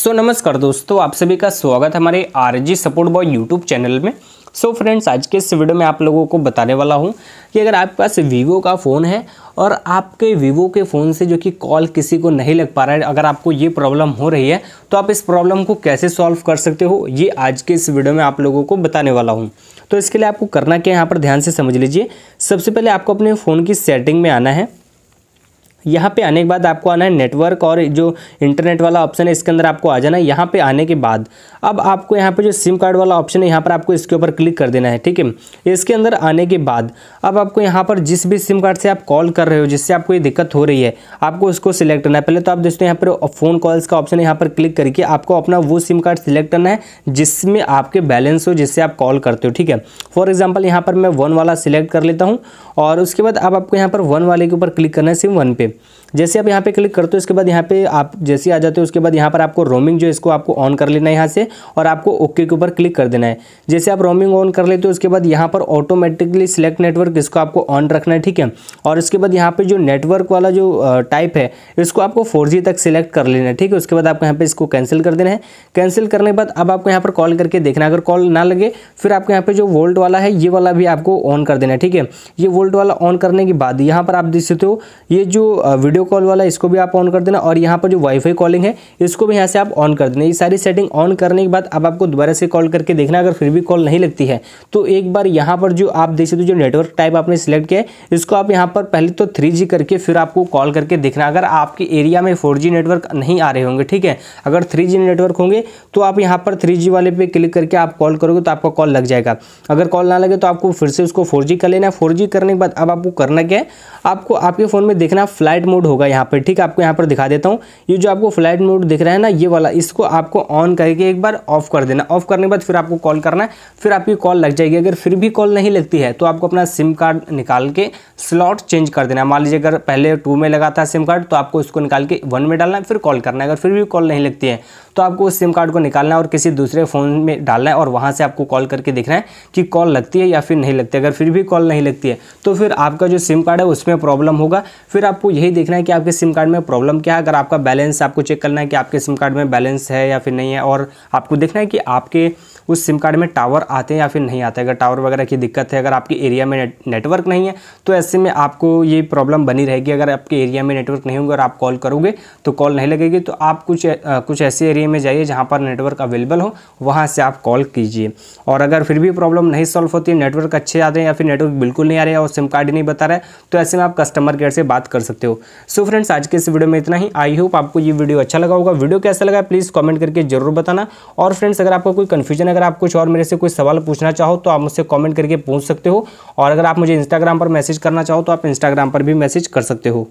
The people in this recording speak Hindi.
सो so, नमस्कार दोस्तों आप सभी का स्वागत है हमारे R G support boy YouTube channel में। सो so फ्रेंड्स आज के इस वीडियो में आप लोगों को बताने वाला हूँ कि अगर आपके पास वीवो का फ़ोन है और आपके वीवो के फ़ोन से जो कि कॉल किसी को नहीं लग पा रहा है अगर आपको ये प्रॉब्लम हो रही है तो आप इस प्रॉब्लम को कैसे सॉल्व कर सकते हो ये आज के इस वीडियो में आप लोगों को बताने वाला हूँ। तो इसके लिए आपको करना क्या है यहाँ पर ध्यान से समझ लीजिए। सबसे पहले आपको अपने फ़ोन की सेटिंग में आना है। यहाँ पे आने के बाद आपको आना है नेटवर्क और जो इंटरनेट वाला ऑप्शन है, इसके अंदर आपको आ जाना है यहाँ पे आने के बाद। अब आपको यहाँ पे जो सिम कार्ड वाला ऑप्शन है, यहाँ पर आपको इसके ऊपर क्लिक कर देना है, ठीक है? इसके अंदर आने के बाद अब आपको यहाँ पर जिस भी सिम कार्ड से आप कॉल कर रहे हो, जिससे आपको ये दिक्कत हो रही है, आपको उसको सिलेक्ट करना है। पहले तो आप दोस्तों यहाँ पर फ़ोन कॉल्स का ऑप्शन यहाँ पर क्लिक करके आपको अपना वो सिम कार्ड सिलेक्ट करना है, जिसमें आपके बैलेंस हो, जिससे आप कॉल करते हो, ठीक है? फॉर एग्ज़ाम्पल यहाँ पर मैं वन वाला सिलेक्ट कर लेता हूँ और उसके बाद अब आपको यहाँ पर वन वाले के ऊपर क्लिक करना है सिम वन पे। जैसे आप यहाँ पे क्लिक करते हो, इसके बाद यहाँ पे आप जैसे आ जाते हो, उसके बाद यहाँ पर आपको रोमिंग जो इसको आपको ऑन कर लेना है यहाँ से और आपको ओके के ऊपर क्लिक कर देना है। जैसे आप रोमिंग ऑन कर लेते हो, उसके बाद यहाँ पर ऑटोमेटिकली सिलेक्ट नेटवर्क इसको आपको ऑन रखना है, ठीक है? और इसके बाद यहाँ पर जो नेटवर्क वाला जो टाइप है, इसको आपको फोर तक सिलेक्ट कर लेना है, ठीक है? उसके बाद आपको यहाँ पर इसको कैंसिल कर देना है। कैंसिल करने के बाद अब आपको यहाँ पर कॉल करके देखना अगर कॉल ना लगे, फिर आपको यहाँ पर जो वोल्ट वाला है, ये वाला भी आपको ऑन कर देना है, ठीक है? ये वोल्ट वाला ऑन करने के बाद यहाँ पर आप देख सकते हो, ये जो वीडियो कॉल वाला, इसको भी आप ऑन कर देना और यहाँ पर जो वाईफाई कॉलिंग है, इसको भी यहाँ से आप ऑन कर देना। ये सारी सेटिंग ऑन करने के बाद अब आपको दोबारा से कॉल करके देखना अगर फिर भी कॉल नहीं लगती है तो एक बार यहाँ पर जो आप देख सकते हो, जो नेटवर्क टाइप आपने सिलेक्ट किया है, इसको आप यहाँ पर पहले तो थ्री करके फिर आपको कॉल करके देखना। अगर आपके एरिया में फोर नेटवर्क नहीं आ रहे होंगे, ठीक है? अगर थ्री नेटवर्क होंगे तो आप यहाँ पर थ्री वाले पर क्लिक करके आप कॉल करोगे तो आपका कॉल लग जाएगा। अगर कॉल ना लगे तो आपको फिर से उसको फोर कर लेना है। फोर करने के बाद अब आपको करना क्या है? आपको आपके फ़ोन में देखना फ़्लाइट मोड होगा यहाँ पर ठीक है? आपको यहाँ पर दिखा देता हूँ। ये जो आपको फ़्लाइट मोड दिख रहा है ना, ये वाला, इसको आपको ऑन करके एक बार ऑफ़ कर देना। ऑफ़ करने के बाद फिर आपको कॉल करना है, फिर आपकी कॉल लग जाएगी। अगर फिर भी कॉल नहीं लगती है तो आपको अपना सिम कार्ड निकाल के स्लॉट चेंज कर देना मान लीजिए अगर पहले टू में लगा था सिम कार्ड तो आपको इसको निकाल के वन में डालना है, फिर कॉल करना है। अगर फिर भी कॉल नहीं लगती है तो आपको उस सिम कार्ड को निकालना है और किसी दूसरे फ़ोन में डालना है और वहाँ से आपको कॉल करके देखना है कि कॉल लगती है या फिर नहीं लगती अगर फिर भी कॉल नहीं लगती है तो फिर आपका जो सिम कार्ड है उसमें प्रॉब्लम होगा। फिर आपको यही देखना है कि आपके सिम कार्ड में प्रॉब्लम क्या है। अगर आपका बैलेंस आपको चेक करना है कि आपके सिम कार्ड में बैलेंस है या फिर नहीं है और आपको देखना है कि आपके उस सिम कार्ड में टावर आते हैं या फिर नहीं आते? अगर टावर वगैरह की दिक्कत है अगर आपके एरिया में नेट, नेटवर्क नहीं है तो ऐसे में आपको ये प्रॉब्लम बनी रहेगी। अगर आपके एरिया में नेटवर्क नहीं होंगे और आप कॉल करोगे तो कॉल नहीं लगेगी। तो आप कुछ आ, कुछ ऐसे एरिया में जाइए जहाँ पर नेटवर्क अवेलेबल हो वहाँ से आप कॉल कीजिए। और अगर फिर भी प्रॉब्लम नहीं सॉल्व होती है नेटवर्क अच्छे आते हैं या फिर नेटवर्क बिल्कुल नहीं आ रहे और सिम कार्ड नहीं बता रहा है तो ऐसे में आप कस्टमर केयर से बात कर सकते हो। सो फ्रेंड्स आज के इस वीडियो में इतना ही। आई होप आपको ये वीडियो अच्छा लगा होगा। वीडियो कैसा लगा प्लीज़ कॉमेंट करके ज़रूर बताना। और फ्रेंड्स अगर आपको कोई कन्फ्यूज़न अगर आप कुछ और मेरे से कोई सवाल पूछना चाहो तो आप मुझसे कॉमेंट करके पूछ सकते हो। और अगर आप मुझे इंस्टाग्राम पर मैसेज करना चाहो तो आप इंस्टाग्राम पर भी मैसेज कर सकते हो।